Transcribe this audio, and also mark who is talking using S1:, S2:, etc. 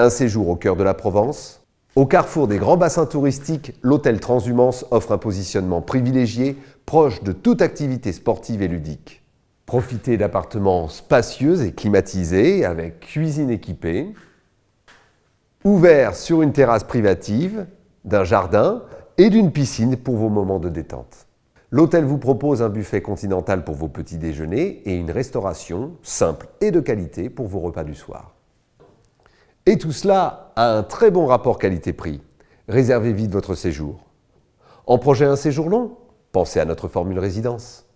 S1: Un séjour au cœur de la Provence Au carrefour des grands bassins touristiques, l'hôtel Transhumance offre un positionnement privilégié, proche de toute activité sportive et ludique. Profitez d'appartements spacieux et climatisés, avec cuisine équipée, ouverts sur une terrasse privative, d'un jardin et d'une piscine pour vos moments de détente. L'hôtel vous propose un buffet continental pour vos petits déjeuners et une restauration simple et de qualité pour vos repas du soir. Et tout cela a un très bon rapport qualité-prix. Réservez vite votre séjour. En projet un séjour long? Pensez à notre formule résidence.